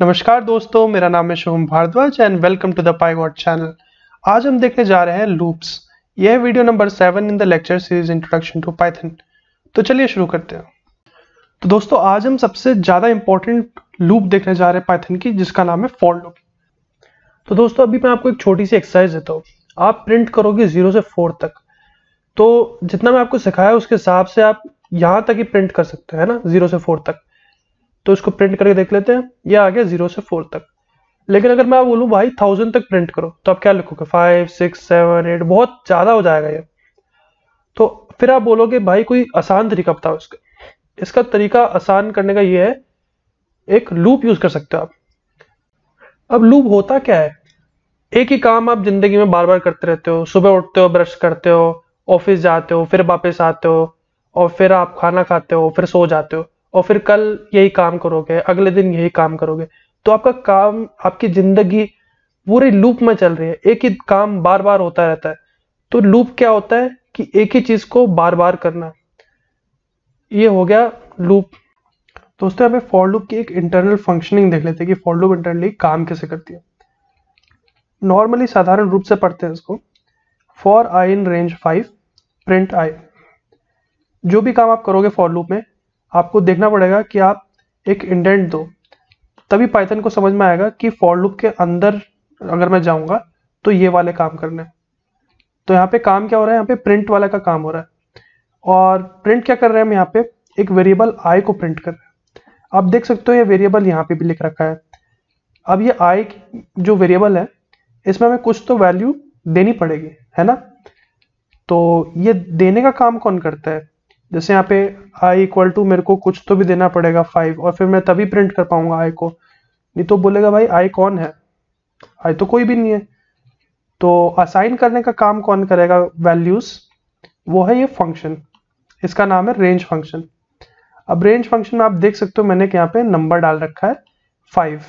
नमस्कार दोस्तों, मेरा नाम है Shubham Bhardwaj and welcome to the PyGod channel आज हम देखने जा रहे हैं लूप्स यह video number seven in the lecture series introduction to Python तो चलिए शुरू करते हैं। तो दोस्तों, आज हम सबसे ज़्यादा इंपॉर्टेंट लूप देखने जा रहे हैं पाइथन की, जिसका नाम है फॉर लूप तो दोस्तों, अभी मैं आपको एक छोटी सी एक्सरसाइज देता हूँ। आप प्रिंट करोगे ज़ीरो से फोर तक। तो जितना मैं आपको सिखाया, उसके हिसाब से आप यहाँ तक ही प्रिंट कर सकते हैं ना? ज़ीरो से फोर तक। तो इसको प्रिंट करके देख लेते हैं। ये आ गया ज़ीरो से फोर तक। लेकिन अगर मैं बोलूँ, भाई थाउज़ेंड तक प्रिंट करो तो आप क्या लिखोगे? फाइव सिक्स सेवन एट बहुत ज़्यादा हो जाएगा ये। तो फिर आप बोलोगे, भाई, कोई आसान तरीका बताओ इसका। इसका तरीका आसान करने का ये है, एक लूप यूज़ कर सकते हो आप। अब लूप होता क्या है? एक ही काम आप ज़िंदगी में बार बार करते रहते हो। सुबह उठते हो ब्रश करते हो ऑफ़िस जाते हो, फिर वापस आते हो, और फिर आप खाना खाते हो, फिर सो जाते हो। और फिर कल यही काम करोगे, अगले दिन यही काम करोगे। तो आपका काम, आपकी ज़िंदगी पूरे लूप में चल रही है। एक ही काम बार बार होता रहता है। तो लूप क्या होता है कि एक ही चीज़ को बार बार करना। ये हो गया लूप। दोस्तों हमें फॉर लूप की एक इंटरनल फंक्शनिंग देख लेते हैं कि फॉर लूप इंटरनली काम कैसे करती है। नॉर्मली साधारण रूप से पढ़ते हैं इसको। For I in range five print I जो भी काम आप करोगे फॉर लूप में आपको देखना पड़ेगा कि आप एक इंडेंट दो। तभी पाइथन को समझ में आएगा कि फॉर लूप के अंदर अगर मैं जाऊँगा तो ये वाले काम करने तो यहाँ पे काम क्या हो रहा है? यहाँ पे प्रिंट वाला का काम हो रहा है। और प्रिंट क्या कर रहे हैं हम यहाँ पे? एक वेरिएबल आई को प्रिंट कर रहे हैं। आप देख सकते हो ये वेरिएबल यहाँ पे भी लिख रखा है। अब ये आई जो वेरिएबल है, इसमें हमें कुछ तो वैल्यू देनी पड़ेगी, है ना? तो ये देने का काम कौन करता है? जैसे यहाँ पे आई इक्वल टू मेरे को कुछ तो भी देना पड़ेगा फाइव और फिर मैं तभी प्रिंट कर पाऊँगा आई को। नहीं तो बोलेगा, भाई आई कौन है? आई तो कोई भी नहीं है। तो असाइन करने का काम कौन करेगा? वैल्यूज़ वो है ये फ़ंक्शन इसका नाम है रेंज फ़ंक्शन अब रेंज फ़ंक्शन में आप देख सकते हो मैंने यहाँ पे नंबर डाल रखा है फाइव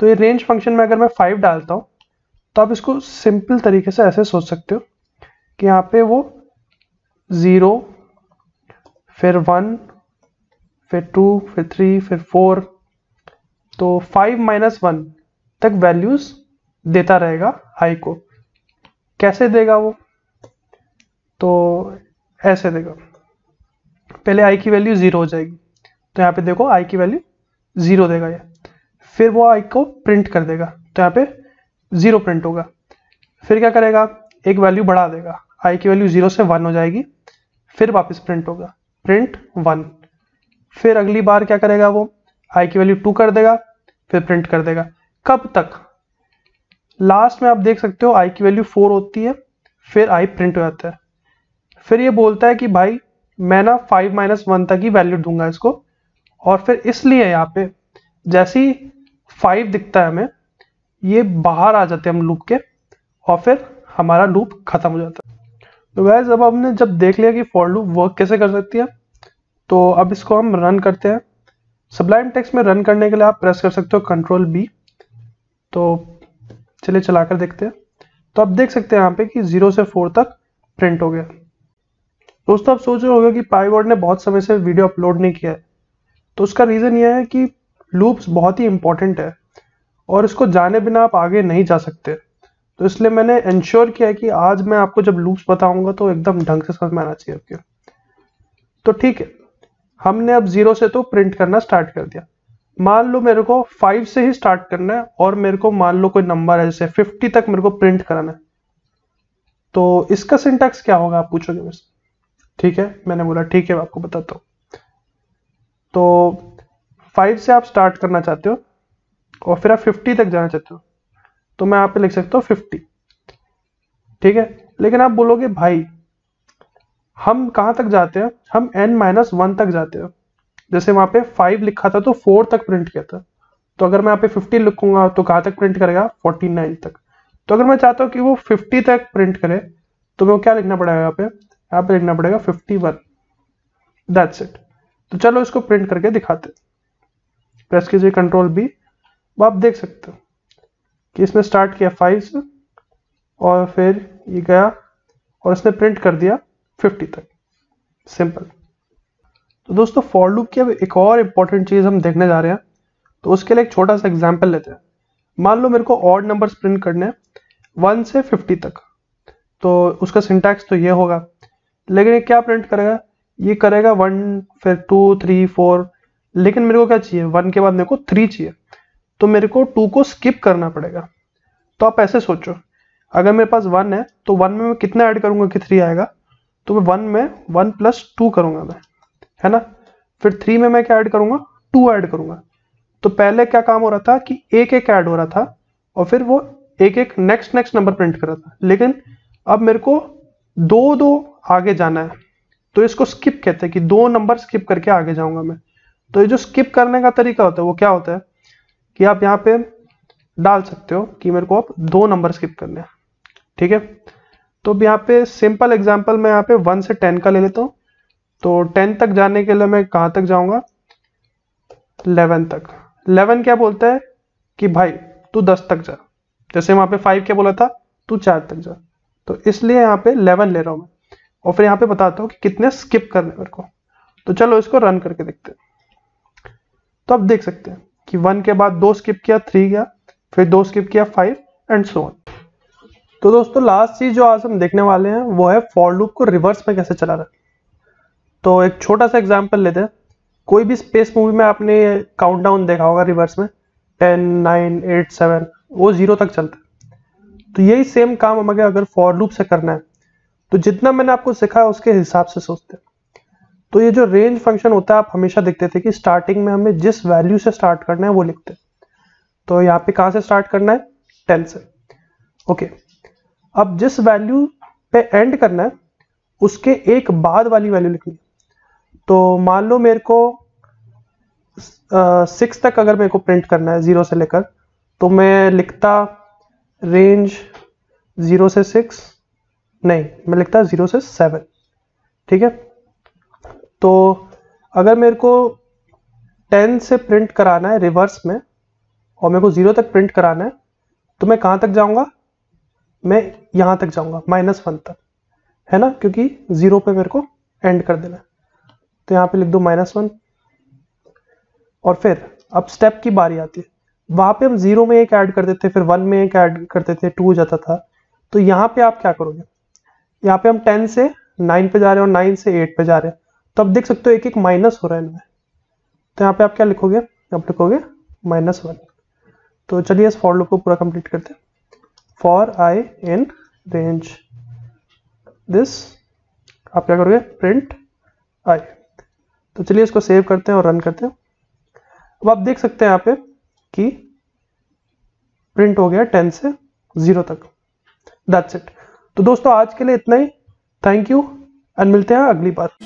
तो ये रेंज फ़ंक्शन में अगर मैं फाइव डालता हूँ तो आप इसको सिंपल तरीके से ऐसे सोच सकते हो कि यहाँ पे वो ज़ीरो फिर वन, फिर टू फिर थ्री फिर फोर तो फाइव माइनस वन तक वैल्यूज़ देता रहेगा आई को। कैसे देगा वो? तो ऐसे देगा। पहले आई की वैल्यू ज़ीरो हो जाएगी। तो यहाँ पे देखो आई की वैल्यू ज़ीरो देगा ये। फिर वो आई को प्रिंट कर देगा। तो यहाँ पे ज़ीरो प्रिंट होगा। फिर क्या करेगा? एक वैल्यू बढ़ा देगा। आई की वैल्यू ज़ीरो से वन हो जाएगी। फिर वापस प्रिंट होगा। प्रिंट वन फिर अगली बार क्या करेगा वो? आई की वैल्यू टू कर देगा, फिर प्रिंट कर देगा। कब तक? लास्ट में आप देख सकते हो आई की वैल्यू फोर होती है, फिर आई प्रिंट हो जाता है। फिर ये बोलता है कि भाई, मैं ना फाइव माइनस वन तक ही वैल्यू दूँगा इसको, और फिर इसलिए यहाँ पे, जैसे ही फाइव दिखता है हमें, ये बाहर आ जाते हैं हम लूप के, और फिर हमारा लूप खत्म हो जाता है। तो वैस अब हमने जब देख लिया कि फॉर लूप वर्क कैसे कर सकती है तो अब इसको हम रन करते हैं। सबलाइम टेक्स्ट में रन करने के लिए आप प्रेस कर सकते हो कंट्रोल बी तो चलिए चलाकर देखते हैं। तो आप देख सकते हैं यहाँ पे कि ज़ीरो से फोर तक प्रिंट हो गया। दोस्तों, आप सोच रहे होंगे कि पाईवर्ड ने बहुत समय से वीडियो अपलोड नहीं किया है। तो उसका रीज़न ये है कि लूप्स बहुत ही इंपॉर्टेंट है और इसको जाने बिना आप आगे नहीं जा सकते। तो इसलिए मैंने इंश्योर किया है कि आज मैं आपको जब लूप्स बताऊँगा तो एकदम ढंग से समझ में आना चाहिए आपके तो ठीक है, हमने अब ज़ीरो से तो प्रिंट करना स्टार्ट कर दिया। मान लो मेरे को फाइव से ही स्टार्ट करना है और मेरे को मान लो कोई नंबर है, जैसे फिफ्टी तक मेरे को प्रिंट कराना है। तो इसका सिंटेक्स क्या होगा, आप पूछोगे मुझसे ठीक है, मैंने बोला ठीक है आपको बताता हूँ। तो फाइव से आप स्टार्ट करना चाहते हो और फिर आप फिफ्टी तक जाना चाहते हो। तो मैं यहाँ पे लिख सकता हूँ फिफ्टी ठीक है? लेकिन आप बोलोगे, भाई, हम कहाँ तक जाते हैं? हम एन माइनस वन तक जाते हैं। जैसे वहाँ पे फाइव लिखा था तो फोर तक प्रिंट किया था। तो अगर मैं यहाँ पे फिफ्टी लिखूँगा तो कहाँ तक प्रिंट करेगा? फोर्टी नाइन तक। तो अगर मैं चाहता हूँ कि वो फिफ्टी तक प्रिंट करे तो मैं क्या लिखना पड़ेगा यहाँ पे? यहाँ पे लिखना पड़ेगा फिफ्टी वन दैट्स इट तो चलो इसको प्रिंट करके दिखाते प्रेस कीजिए कंट्रोल बी आप देख सकते हो। कि इसने स्टार्ट किया फाइव से और फिर ये गया और इसने प्रिंट कर दिया फिफ्टी तक। सिंपल तो दोस्तों फॉर लूप की अब एक और इंपॉर्टेंट चीज़ हम देखने जा रहे हैं। तो उसके लिए एक छोटा सा एग्ज़ाम्पल लेते हैं। मान लो मेरे को ऑड नंबर्स प्रिंट करने हैं वन से फिफ्टी तक। तो उसका सिंटैक्स तो ये होगा। लेकिन ये क्या प्रिंट करेगा? ये करेगा वन फिर टू थ्री फोर लेकिन मेरे को क्या चाहिए? वन के बाद मेरे को थ्री चाहिए। तो मेरे को टू को स्किप करना पड़ेगा। तो आप ऐसे सोचो, अगर मेरे पास वन है तो वन में मैं कितना ऐड करूँगा कि थ्री आएगा? तो मैं वन में वन प्लस टू करूँगा मैं, है ना? फिर थ्री में मैं क्या ऐड करूँगा? टू ऐड करूँगा। तो पहले क्या काम हो रहा था कि एक एक ऐड हो रहा था, और फिर वो एक एक नेक्स्ट नेक्स्ट नंबर प्रिंट कर रहा था। लेकिन अब मेरे को दो दो आगे जाना है तो इसको स्किप कहते हैं कि दो नंबर स्किप करके आगे जाऊँगा मैं। तो ये जो स्किप करने का तरीका होता है, वो क्या होता है? कि आप यहाँ पे डाल सकते हो कि मेरे को आप दो नंबर स्किप करने हैं। ठीक है? तो अब यहाँ पे सिंपल एग्जांपल मैं यहाँ पे वन से टेन का ले लेता हूँ। तो टेन तक जाने के लिए मैं कहाँ तक जाऊँगा? इलेवन तक। इलेवन क्या बोलता है? कि भाई, तू दस तक जा। जैसे वहाँ पे फाइव क्या बोला था? तू चार तक जा। तो इसलिए यहाँ पे इलेवन ले रहा हूँ मैं। और फिर यहाँ पे बताता हूँ कि कितने स्किप करने मेरे को। तो चलो इसको रन करके देखते हैं। तो आप देख सकते हैं। कि वन के बाद दो स्किप किया थ्री गया, फिर दो स्किप किया फाइव एंड सो ऑन तो दोस्तों लास्ट चीज़ जो आज हम देखने वाले हैं, वो है फॉर लूप को रिवर्स में कैसे चला रहा तो एक छोटा सा एग्ज़ाम्पल लेते हैं। कोई भी स्पेस मूवी में आपने काउंटडाउन देखा होगा रिवर्स में टेन नाइन एट सेवन वो ज़ीरो तक चलता है। तो यही सेम काम हमें अगर फॉर लूप से करना है तो जितना मैंने आपको सिखाया उसके हिसाब से सोचते हैं। तो ये जो रेंज फ़ंक्शन होता है, आप हमेशा देखते थे कि स्टार्टिंग में हमें जिस वैल्यू से स्टार्ट करना है वो लिखते हैं। तो यहाँ पे कहाँ से स्टार्ट करना है? टेन से। ओके अब जिस वैल्यू पे एंड करना है, उसके एक बाद वाली वैल्यू लिखनी तो मान लो मेरे को सिक्स तक अगर मेरे को प्रिंट करना है ज़ीरो से लेकर तो मैं लिखता रेंज ज़ीरो से सिक्स नहीं, मैं लिखता ज़ीरो से सेवन ठीक है? तो अगर मेरे को टेन से प्रिंट कराना है रिवर्स में, और मेरे को ज़ीरो तक प्रिंट कराना है तो मैं कहाँ तक जाऊँगा? मैं यहाँ तक जाऊँगा, माइनस वन तक, है ना? क्योंकि ज़ीरो पे मेरे को एंड कर देना है। तो यहाँ पे लिख दो माइनस वन। और फिर अब स्टेप की बारी आती है। वहाँ पे हम ज़ीरो में एक ऐड कर देते, फिर वन में एक ऐड करते थे टू हो जाता था। तो यहाँ पे आप क्या करोगे? यहाँ पे हम टेन से नाइन पे जा रहे हैं और नाइन से एट पे जा रहे हैं। तो अब देख सकते हो एक एक माइनस हो रहा है इनमें। तो यहाँ पे आप क्या लिखोगे? आप लिखोगे माइनस वन तो चलिए इस फॉर लूप को पूरा कंप्लीट करते हैं। For I in range this आप क्या करोगे? प्रिंट आई तो चलिए इसको सेव करते हैं और रन करते हैं। अब आप देख सकते हैं यहाँ पे कि प्रिंट हो गया टेन से ज़ीरो तक। दैट्स इट तो दोस्तों, आज के लिए इतना ही। थैंक यू एंड मिलते हैं अगली बार।